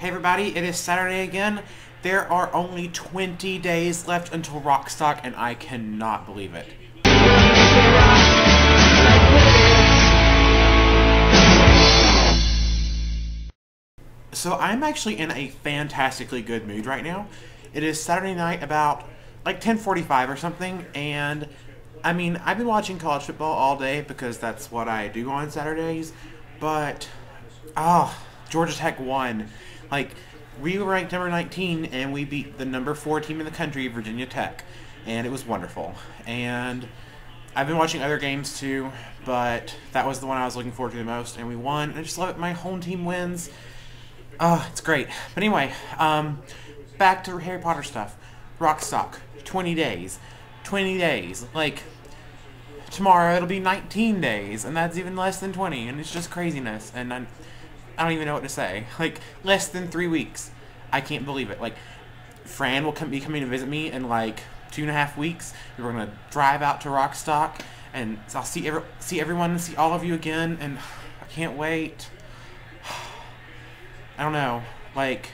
Hey everybody, it is Saturday again. There are only 20 days left until Wrockstock, and I cannot believe it. So I'm actually in a fantastically good mood right now. It is Saturday night about like 10:45 or something, and I mean I've been watching college football all day because that's what I do on Saturdays. But ah, oh, Georgia Tech won. Like we were ranked number 19 and we beat the number four team in the country, Virginia Tech, and it was wonderful. And I've been watching other games too, but that was the one I was looking forward to the most, and we won. And I just love it. My home team wins. Oh, it's great. But anyway, um, back to Harry Potter stuff. Rock Wrockstock, 20 days. 20 days. Like, tomorrow it'll be 19 days, and that's even less than 20, and it's just craziness. And I'm, I don't even know what to say. Like, less than three weeks. I can't believe it. Like, Fran will come, be coming to visit me in like two and a half weeks. We're gonna drive out to Wrockstock, and I'll see every, see everyone, and see all of you again, and I can't wait. I don't know, like,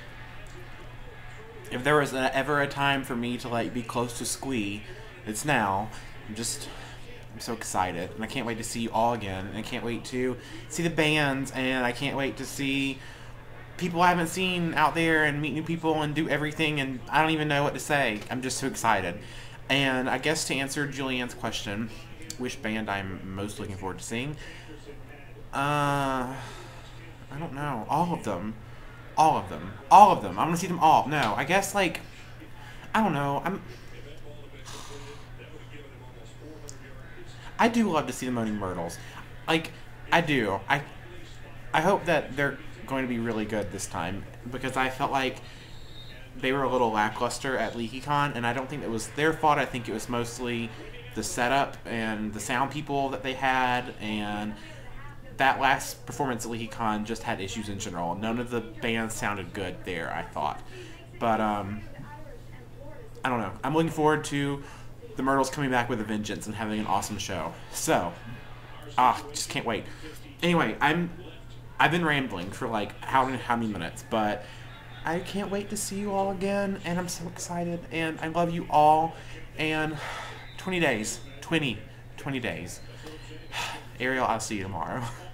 if there was ever a time for me to like be close to Squee, it's now. I'm just, I'm so excited, and I can't wait to see you all again, and I can't wait to see the bands, and I can't wait to see people I haven't seen out there and meet new people and do everything, and I don't even know what to say. I'm just so excited. And I guess to answer Julianne's question, which band I'm most looking forward to seeing, uh, I don't know. All of them. All of them. All of them. I'm gonna see them all. No, I guess like I don't know. I'm I do love to see the Moaning Myrtles. Like I do. I I hope that they're going to be really good this time because I felt like they were a little lackluster at LeakyCon, and I don't think it was their fault. I think it was mostly the setup and the sound people that they had, and that last performance at LeakyCon just had issues in general. None of the bands sounded good there, I thought. But, um, I don't know. I'm looking forward to the Myrtles coming back with a vengeance and having an awesome show. So, ah, just can't wait. Anyway, I'm, I've been rambling for like how, how many minutes, but I can't wait to see you all again, and I'm so excited, and I love you all, and 20 days, 20, 20 days. Ariel, I'll see you tomorrow.